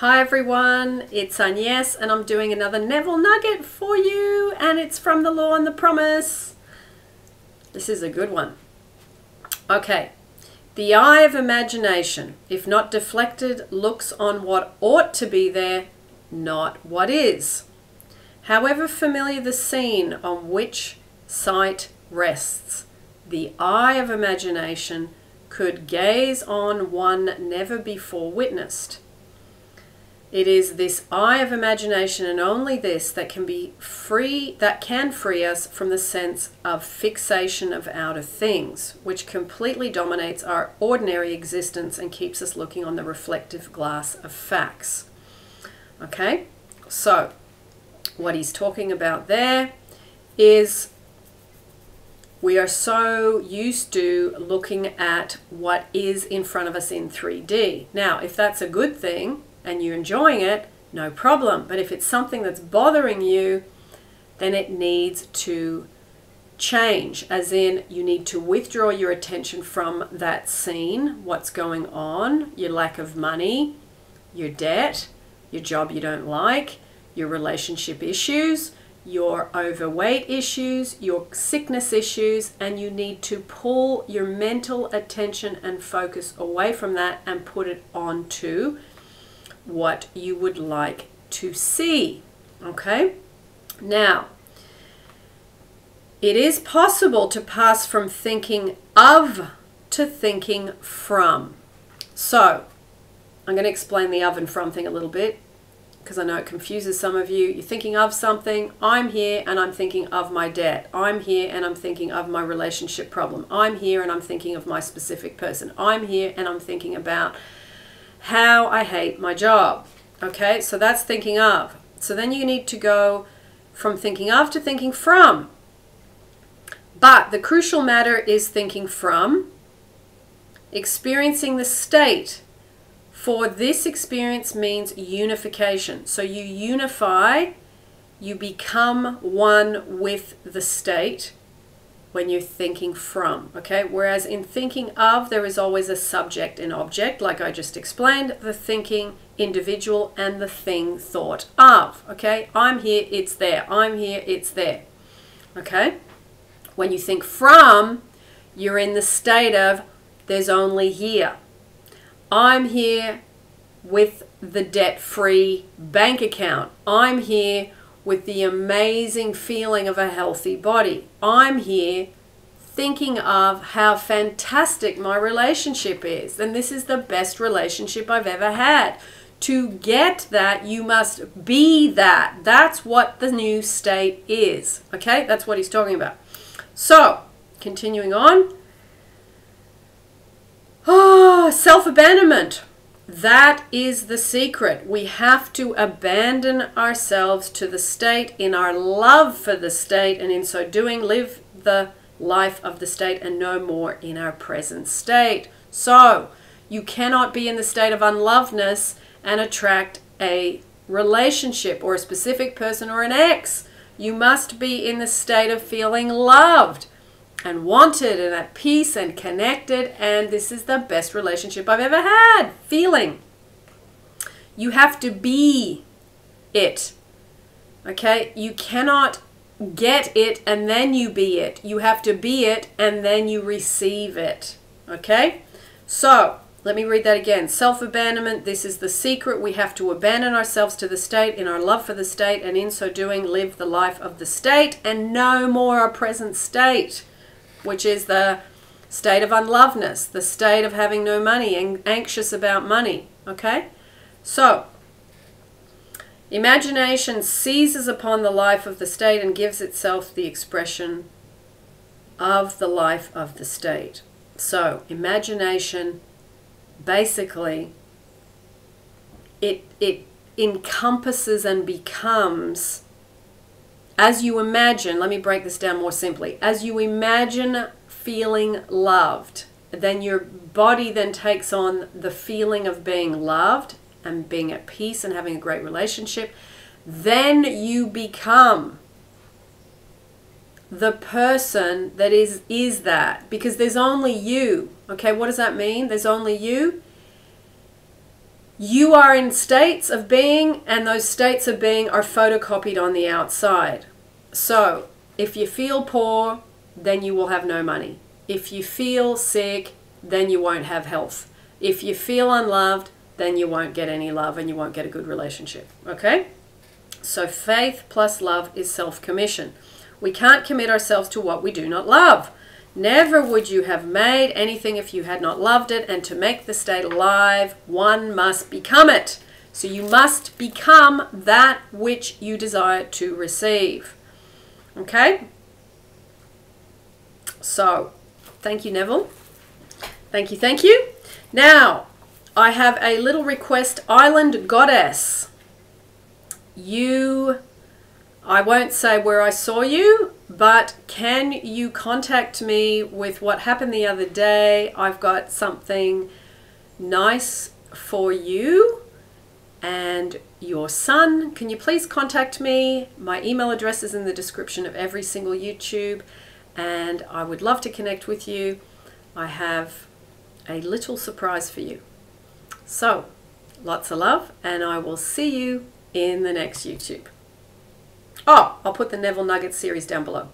Hi everyone, it's Agnes and I'm doing another Neville Nugget for you and it's from the Law and the Promise. This is a good one. Okay, the eye of imagination, if not deflected, looks on what ought to be there, not what is. However familiar the scene on which sight rests, the eye of imagination could gaze on one never before witnessed it is this eye of imagination and only this that can be free, that can free us from the sense of fixation of outer things, which completely dominates our ordinary existence and keeps us looking on the reflective glass of facts. Okay, so what he's talking about there is we are so used to looking at what is in front of us in 3D. Now, if that's a good thing, and you're enjoying it, no problem. But if it's something that's bothering you, then it needs to change, as in you need to withdraw your attention from that scene, what's going on, your lack of money, your debt, your job you don't like, your relationship issues, your overweight issues, your sickness issues, and you need to pull your mental attention and focus away from that and put it onto what you would like to see. Okay? Now, it is possible to pass from thinking of to thinking from. So, I'm going to explain the of and from thing a little bit because I know it confuses some of you. You're thinking of something, I'm here and I'm thinking of my debt. I'm here and I'm thinking of my relationship problem. I'm here and I'm thinking of my specific person. I'm here and I'm thinking about how I hate my job. Okay, so that's thinking of. So then you need to go from thinking of to thinking from. But the crucial matter is thinking from, experiencing the state. For this experience means unification. So you unify, you become one with the state when you're thinking from, okay? Whereas in thinking of, there is always a subject and object, like I just explained, the thinking individual and the thing thought of, okay? I'm here, it's there. I'm here, it's there, okay? When you think from, you're in the state of there's only here. I'm here with the debt free bank account. I'm here with the amazing feeling of a healthy body. I'm here thinking of how fantastic my relationship is. And this is the best relationship I've ever had. To get that, you must be that. That's what the new state is. Okay, that's what he's talking about. So, continuing on. Ah, oh, self abandonment. That is the secret. We have to abandon ourselves to the state in our love for the state, and in so doing, live the life of the state and no more in our present state. So, you cannot be in the state of unlovedness and attract a relationship or a specific person or an ex. You must be in the state of feeling loved and wanted and at peace and connected. And this is the best relationship I've ever had. Feeling. You have to be it. Okay? You cannot get it and then you be it. You have to be it and then you receive it. Okay? So, let me read that again. Self abandonment, this is the secret. We have to abandon ourselves to the state in our love for the state, and in so doing, live the life of the state and no more our present state which is the state of unlovedness, the state of having no money and anxious about money. Okay? So, imagination seizes upon the life of the state and gives itself the expression of the life of the state. So, imagination basically it it encompasses and becomes as you imagine, let me break this down more simply. As you imagine feeling loved, then your body then takes on the feeling of being loved and being at peace and having a great relationship. Then you become the person that is is that because there's only you. Okay, what does that mean? There's only you. You are in states of being, and those states of being are photocopied on the outside. So, if you feel poor, then you will have no money. If you feel sick, then you won't have health. If you feel unloved, then you won't get any love and you won't get a good relationship. Okay? So, faith plus love is self commission. We can't commit ourselves to what we do not love. Never would you have made anything if you had not loved it, and to make the state alive, one must become it. So you must become that which you desire to receive. Okay? So, thank you, Neville. Thank you, thank you. Now, I have a little request Island Goddess. You, I won't say where I saw you, but can you contact me with what happened the other day? I've got something nice for you and your son. Can you please contact me? My email address is in the description of every single YouTube, and I would love to connect with you. I have a little surprise for you. So, lots of love, and I will see you in the next YouTube. Oh, I'll put the Neville Nuggets series down below.